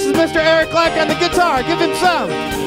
This is Mr. Eric Clack on the guitar. Give him some.